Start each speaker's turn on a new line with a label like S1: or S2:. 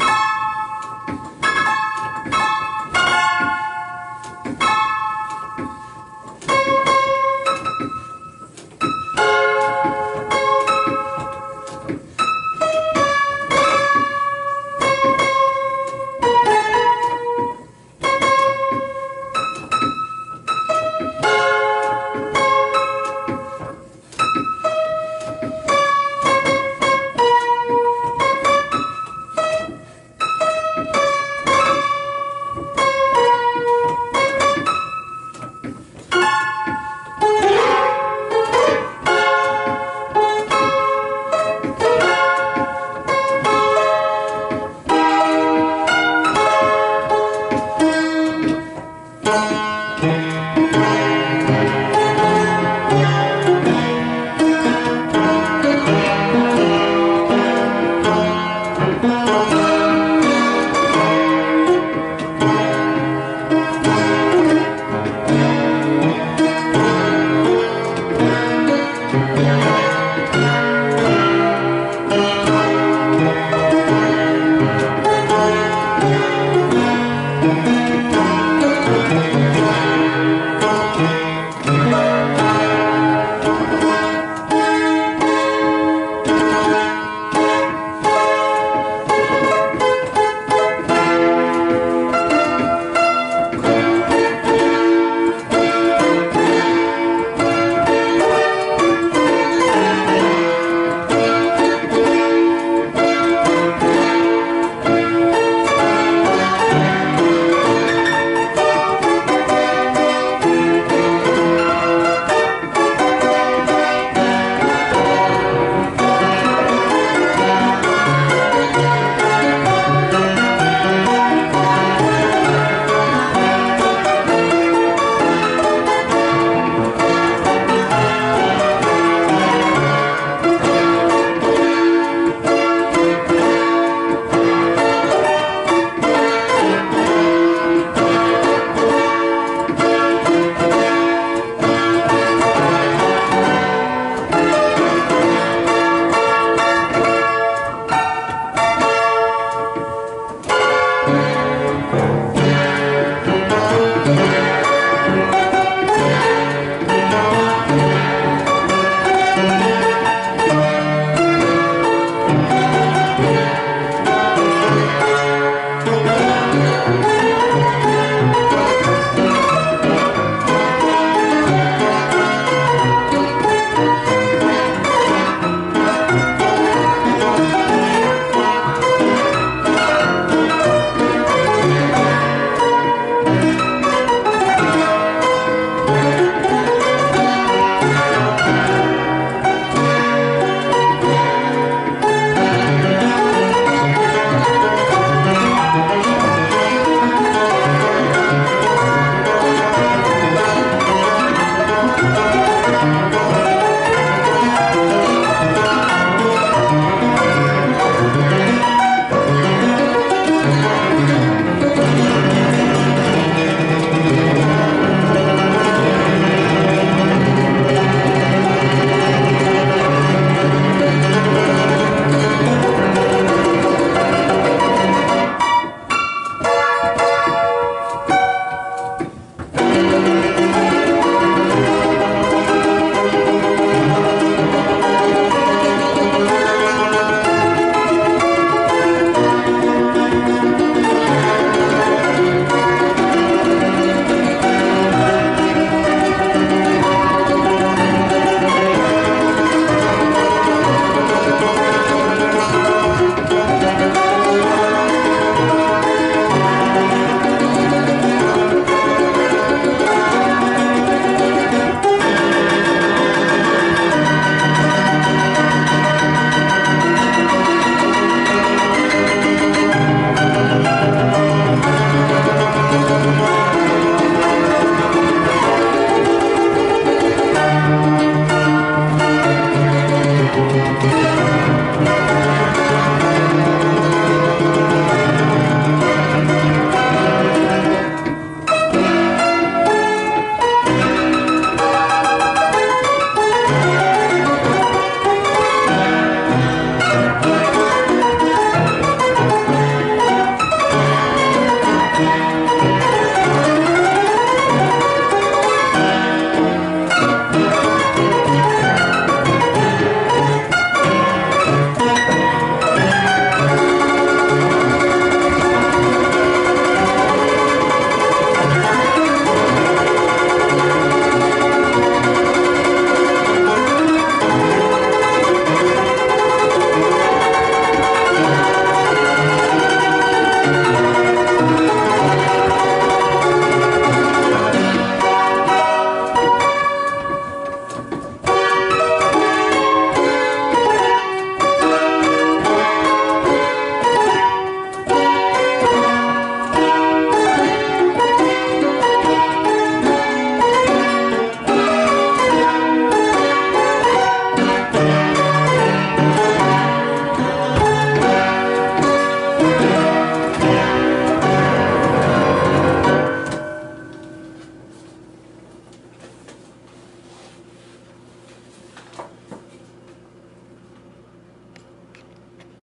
S1: you